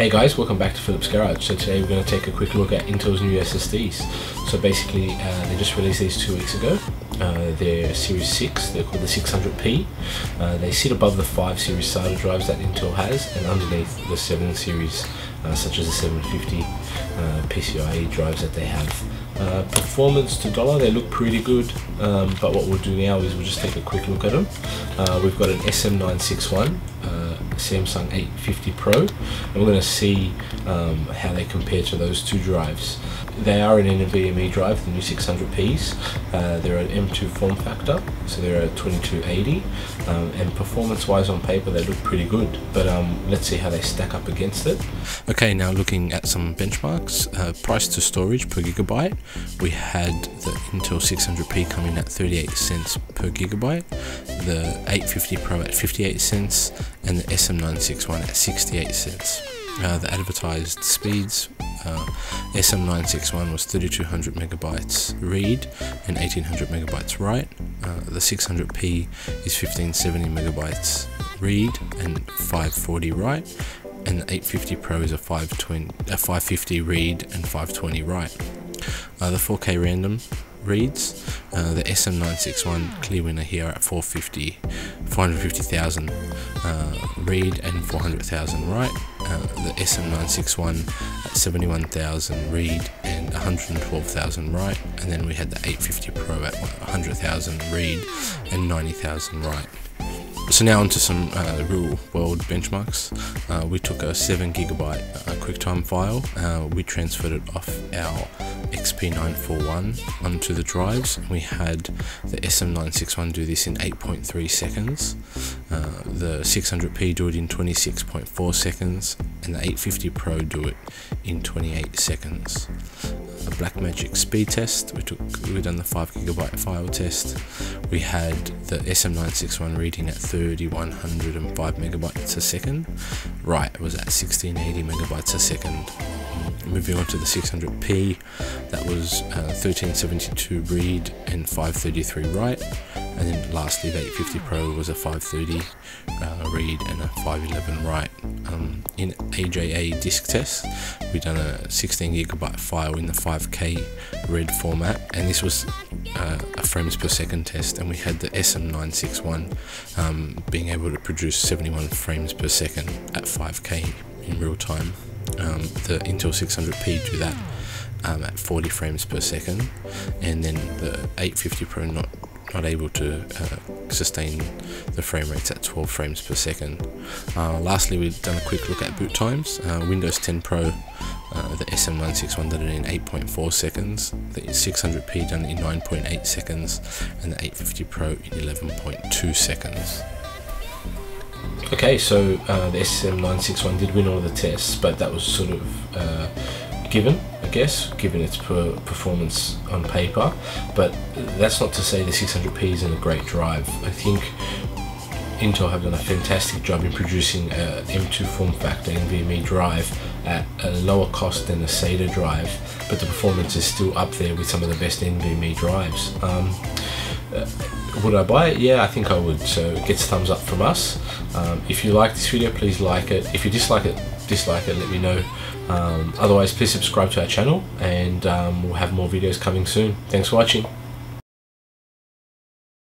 Hey guys, welcome back to Phillips Garage. So today we're going to take a quick look at Intel's new SSDs. So basically, uh, they just released these two weeks ago. Uh, they're Series 6, they're called the 600P. Uh, they sit above the 5 Series SATA drives that Intel has and underneath the 7 Series, uh, such as the 750 uh, PCIe drives that they have. Uh, performance to dollar, they look pretty good, um, but what we'll do now is we'll just take a quick look at them. We've got an SM961, Samsung 850 Pro and we're going to see um, how they compare to those two drives. They are an NVMe drive, the new 600Ps. Uh, they're an M2 form factor, so they're a 2280 um, and performance wise on paper they look pretty good but um, let's see how they stack up against it. Okay now looking at some benchmarks, uh, price to storage per gigabyte, we had the Intel 600P coming at 38 cents per gigabyte, the 850 Pro at 58 cents and the SM961 at 68 cents. Uh, the advertised speeds uh, SM961 was 3200 megabytes read and 1800 megabytes write. Uh, the 600p is 1570 megabytes read and 540 write, and the 850 Pro is a 520, a 550 read and 520 write. Uh, the 4K random reads. Uh, the SM961 clear winner here at 450, 450,000 uh, read and 400,000 write. Uh, the SM961 at 71,000 read and 112,000 write. And then we had the 850 Pro at 100,000 read and 90,000 write. So now onto some uh, real world benchmarks. Uh, we took a 7 gigabyte uh, QuickTime file, uh, we transferred it off our XP941 onto the drives. We had the SM961 do this in 8.3 seconds, uh, the 600p do it in 26.4 seconds, and the 850 Pro do it in 28 seconds a Blackmagic speed test. We took we done the five gigabyte file test. We had the SM961 reading at 3105 megabytes a second. Write was at 1680 megabytes a second. Moving on to the 600p, that was uh, 1372 read and 533 write. And then lastly, the 850 Pro was a 530 uh, read and a 511 write. Um, in AJA disk test, we done a 16 gigabyte file in the 5K read format, and this was uh, a frames per second test. And we had the SM961 um, being able to produce 71 frames per second at 5K in real time. Um, the Intel 600p do that um, at 40 frames per second, and then the 850 Pro not not able to uh, sustain the frame rates at 12 frames per second. Uh, lastly, we've done a quick look at boot times. Uh, Windows 10 Pro, uh, the SM961 done it in 8.4 seconds, the 600p done it in 9.8 seconds, and the 850 Pro in 11.2 seconds. Okay, so uh, the SM961 did win all the tests, but that was sort of uh, given guess, given its per performance on paper. But that's not to say the 600p isn't a great drive. I think Intel have done a fantastic job in producing a M2 form factor NVMe drive at a lower cost than a SATA drive, but the performance is still up there with some of the best NVMe drives. Um, uh, would I buy it? Yeah, I think I would. So it gets thumbs up from us. Um, if you like this video, please like it. If you dislike it, dislike it, let me know. Um, otherwise, please subscribe to our channel and um, we'll have more videos coming soon. Thanks for watching.